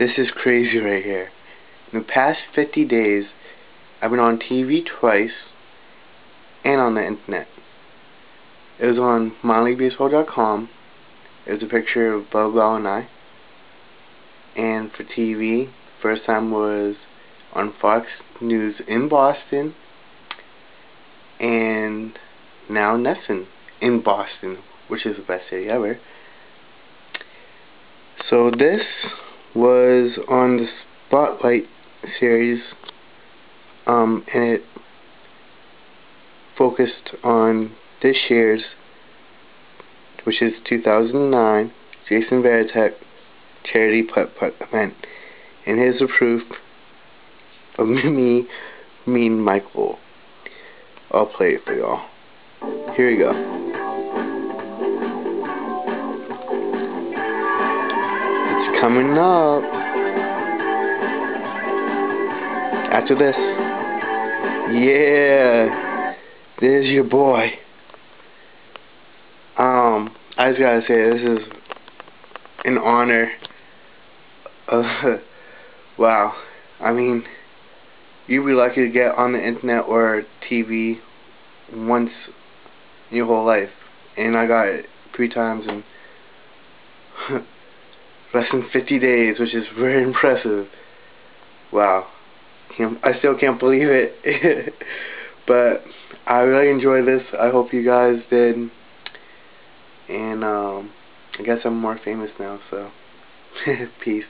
This is crazy right here. In the past 50 days, I've been on TV twice and on the internet. It was on MindyBaseball.com. It was a picture of Bell and I. And for TV, first time was on Fox News in Boston. And now NESN in Boston, which is the best city ever. So this was on the Spotlight series, um, and it focused on this year's, which is 2009, Jason Varitek charity putt putt event. And here's the proof of me, me and Michael. I'll play it for y'all. Here we go. Coming up. After this. Yeah. There's your boy. Um, I just gotta say, this is an honor. Uh, wow. I mean, you'd be lucky to get on the internet or TV once in your whole life. And I got it three times and less than 50 days, which is very impressive. Wow. I still can't believe it. but I really enjoyed this. I hope you guys did. And um, I guess I'm more famous now, so peace.